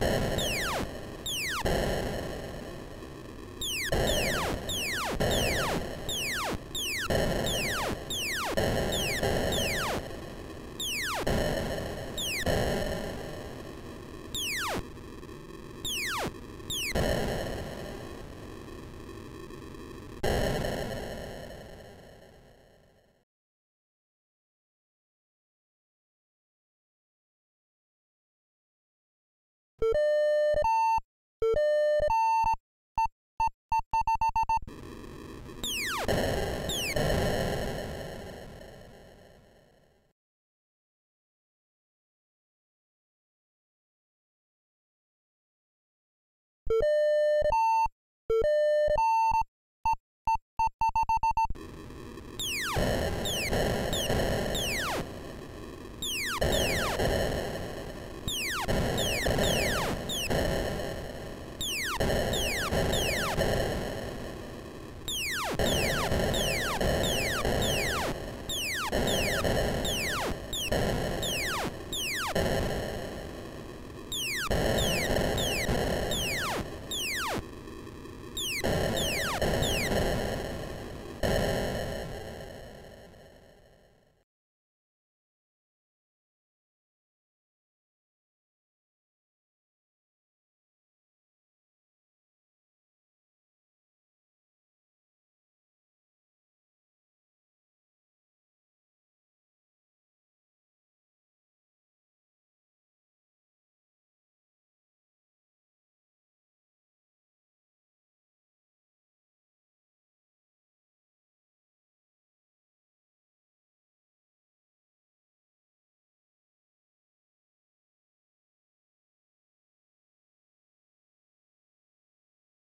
you